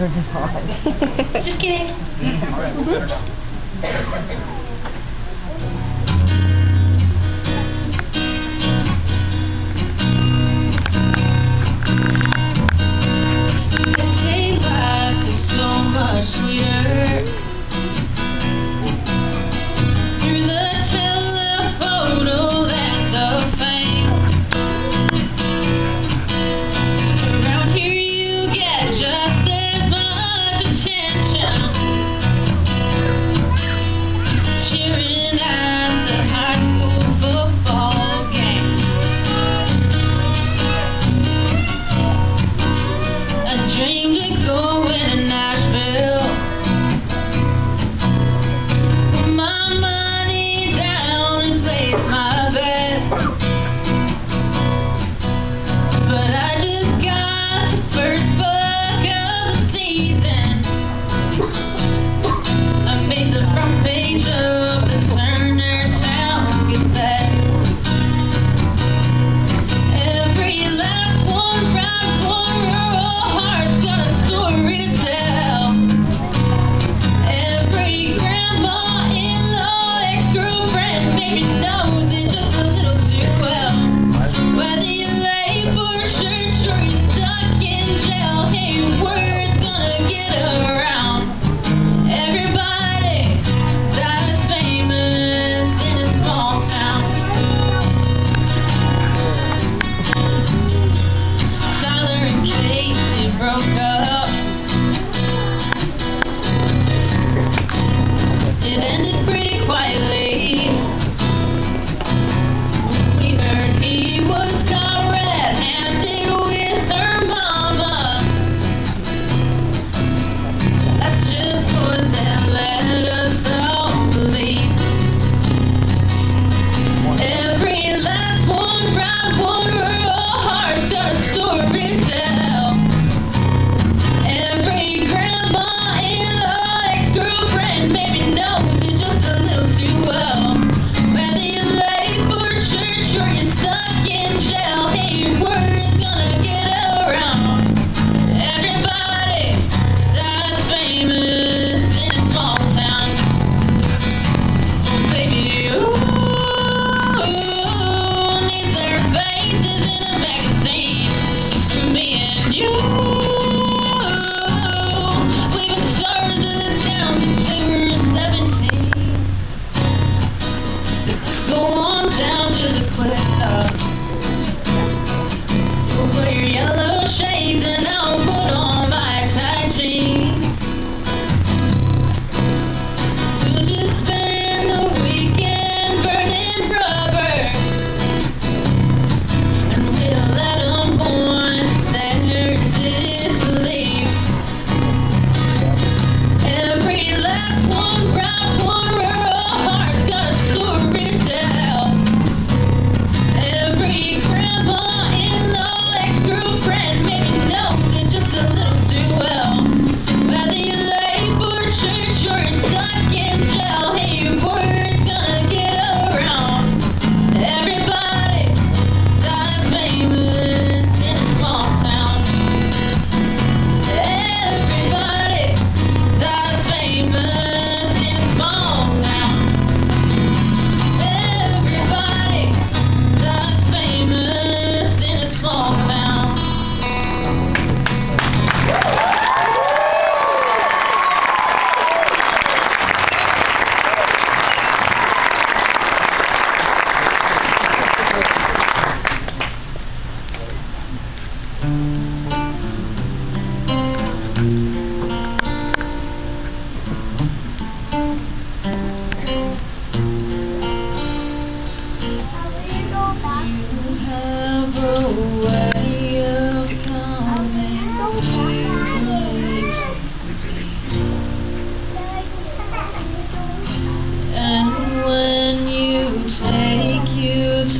Just kidding.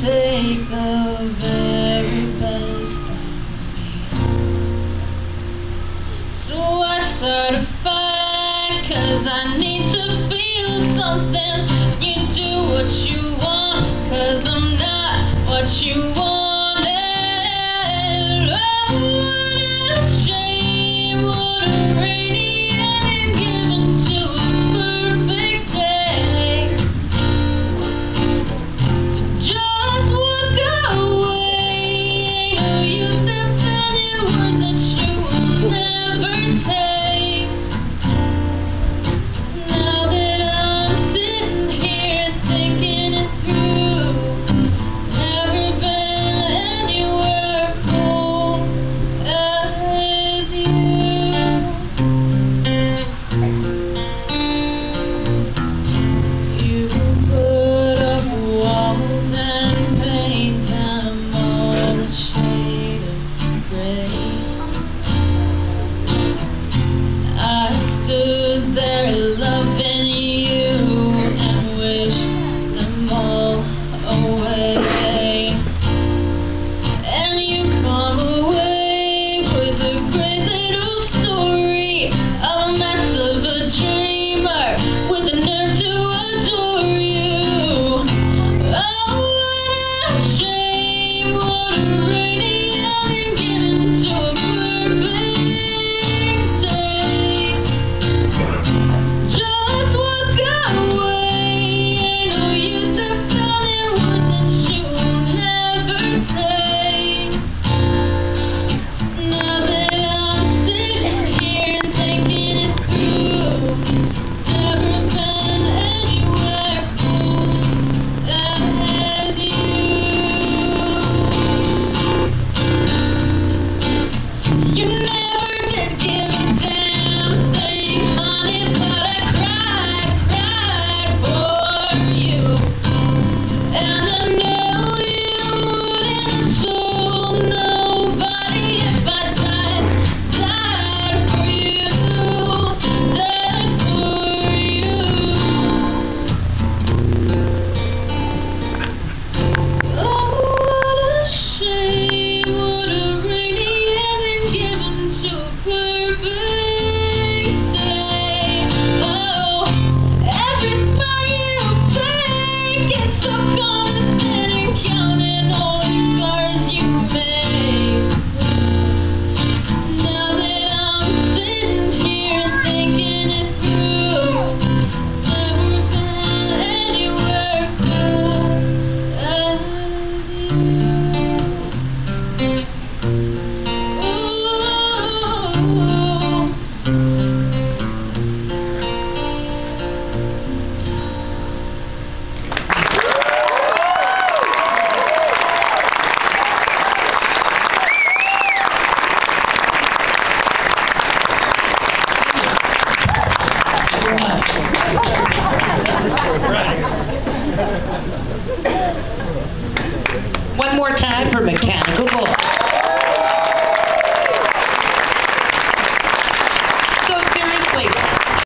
take the very best So I start a cause I need to feel something. You do what you want, cause I'm not what you want.